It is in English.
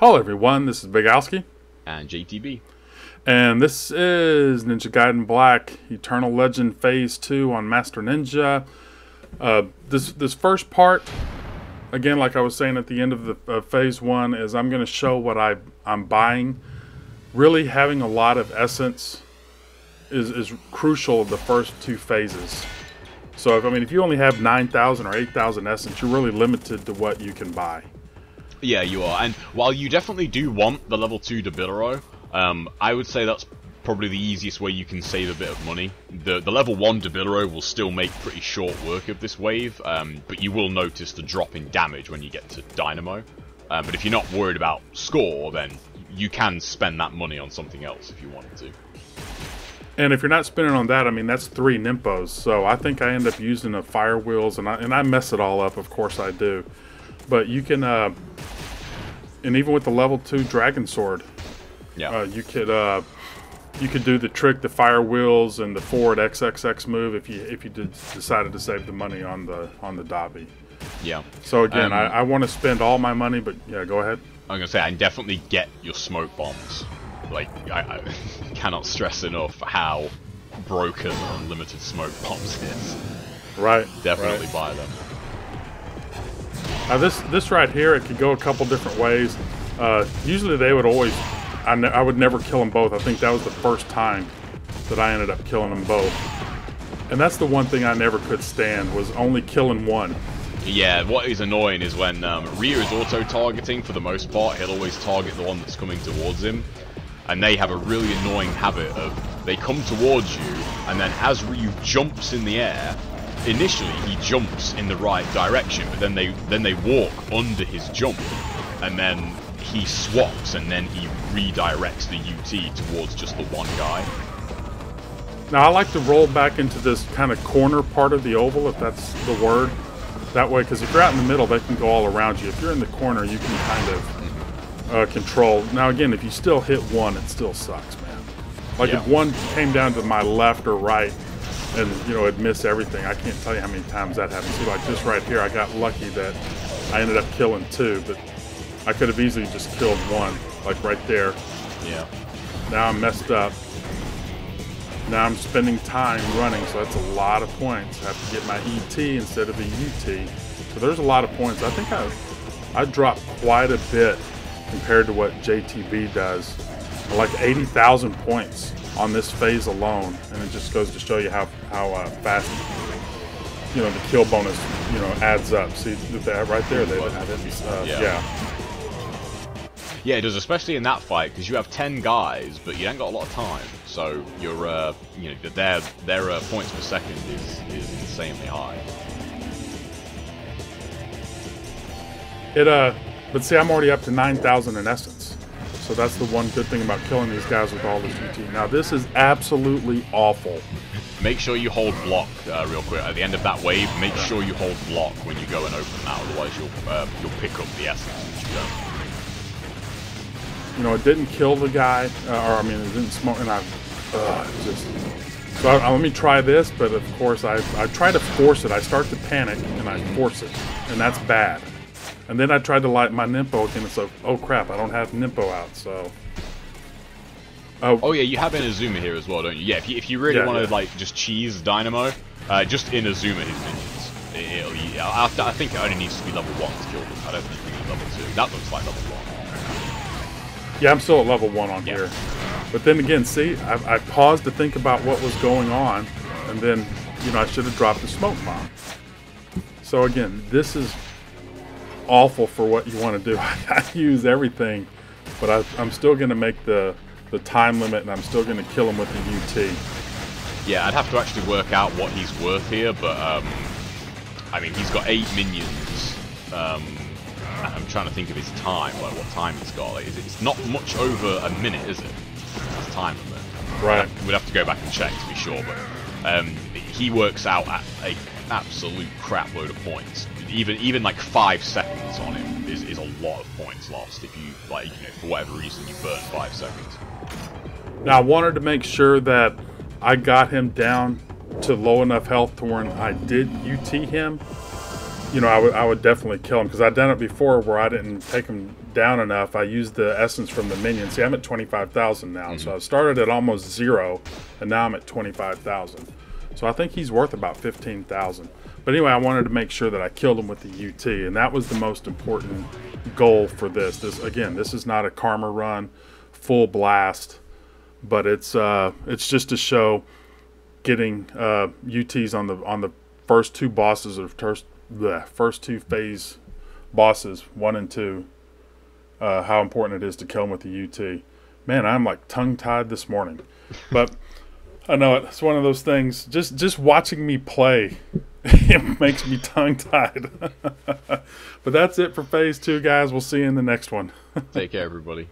Hello, everyone. This is Bigalski, and JTB. and this is Ninja Gaiden Black Eternal Legend Phase Two on Master Ninja. Uh, this this first part, again, like I was saying at the end of the uh, Phase One, is I'm going to show what I I'm buying. Really, having a lot of essence is is crucial the first two phases. So, if, I mean, if you only have nine thousand or eight thousand essence, you're really limited to what you can buy. Yeah, you are. And while you definitely do want the level 2 Dabilahro, um, I would say that's probably the easiest way you can save a bit of money. The the level 1 Dabilahro will still make pretty short work of this wave, um, but you will notice the drop in damage when you get to Dynamo. Um, but if you're not worried about score, then you can spend that money on something else if you wanted to. And if you're not spending on that, I mean that's three Ninpos. So I think I end up using the fire wheels, and I and I mess it all up. Of course I do, but you can, uh, and even with the level two Dragon Sword, Yeah. uh, you could uh, you could do the trick, the fire wheels, and the forward XXX move if you if you did decided to save the money on the on the Dabi. yeah. So again, Um, I, I want to spend all my money, but yeah, go ahead. I'm gonna say, I definitely get your smoke bombs. Like, I, I cannot stress enough how broken unlimited smoke bombs is. Right. Definitely right. buy them. Now this this right here, it could go a couple different ways. Uh, usually they would always, I, I would never kill them both. I think that was the first time that I ended up killing them both. And that's the one thing I never could stand was only killing one. Yeah, what is annoying is when um, Ryu is auto-targeting for the most part, he'll always target the one that's coming towards him. And they have a really annoying habit of, they come towards you, and then as Ryu jumps in the air, initially he jumps in the right direction, but then they then they walk under his jump, and then he swaps, and then he redirects the UT towards just the one guy. Now I like to roll back into this kind of corner part of the oval, if that's the word. That way, because if you're out in the middle, they can go all around you. If you're in the corner, you can kind of uh, control. Now again, if you still hit one, it still sucks, man. Like Yeah. if one came down to my left or right, and you know it'd miss everything. I can't tell you how many times that happened. See, like this right here, I got lucky that I ended up killing two, but I could have easily just killed one, like right there. Yeah. Now I'm messed up. Now I'm spending time running, so that's a lot of points. I have to get my ET instead of the UT. So there's a lot of points. I think I I dropped quite a bit compared to what JTB does. Like 80,000 points on this phase alone, and it just goes to show you how how uh, fast you know the kill bonus you know adds up. See that right there? They, I uh, Yeah. yeah. Yeah, it does, especially in that fight, because you have ten guys, but you ain't got a lot of time. So your, uh, you know, their their uh, points per second is is insanely high. It uh, but see, I'm already up to nine thousand in essence, so that's the one good thing about killing these guys with all this UT. Now this is absolutely awful. Make sure you hold block uh, real quick at the end of that wave. Make sure you hold block when you go and open that, otherwise you'll uh, you'll pick up the essence which you don't. You know, it didn't kill the guy, uh, or I mean, it didn't smoke, and I, uh, just. So I, let me try this, but of course I I try to force it. I start to panic and I force it, and that's bad. And then I tried to light my Ninpo again. It's like, oh crap, I don't have Ninpo out, so. Oh, Oh yeah, you have Inazuma here as well, don't you? Yeah, if you, if you really Yeah, want to yeah. like just cheese Dynamo, uh, just Inazuma his minions. It, it'll, yeah, I, think it only needs to be level one to kill them. I don't think you need level two. That looks like level one. Yeah, I'm still at level one on Yeah. here. But then again, see, I, I paused to think about what was going on, and then, you know, I should have dropped the smoke bomb. So again, this is awful for what you want to do. I use everything, but I, I'm still going to make the the time limit, and I'm still going to kill him with the UT. Yeah, I'd have to actually work out what he's worth here, but um, I mean, he's got eight minions. Um, I'm trying to think of his time, like what time he's got. Like, is it's not much over a minute, is it? His time limit. Right. We'd have to go back and check to be sure, but um, he works out at a absolute crap load of points. Even even like five seconds lot of points lost if you like you know for whatever reason you burn five seconds. Now I wanted to make sure that I got him down to low enough health to where I did UT him. you know, I would I would definitely kill him because I've done it before where I didn't take him down enough. I used the essence from the minion. See, I'm at twenty five thousand now, so mm-hmm. I started at almost zero, and now I'm at twenty five thousand. So I think he's worth about fifteen thousand. But anyway, I wanted to make sure that I killed him with the UT, and that was the most important goal for this. This again, this is not a karma run, full blast, but it's uh, it's just to show getting uh, UTs on the on the first two bosses of first the first two phase bosses, one and two. Uh, how important it is to kill them with the UT. Man, I'm like tongue tied this morning, but I know it. It's one of those things. Just just watching me play, it makes me tongue tied. but that's it for phase two, guys. We'll see you in the next one. Take care, everybody.